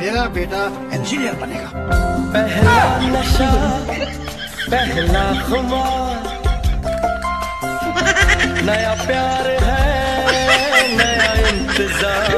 मेरा बेटा इंजीनियर बनेगा। पहला नशा पहला खुमार। नया प्यार है नया इंतज़ार।